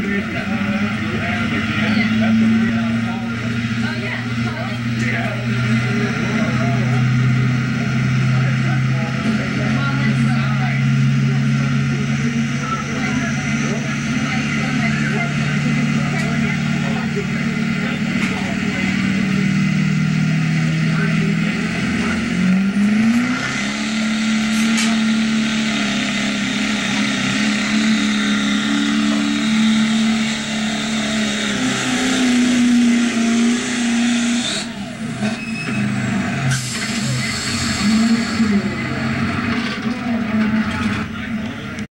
And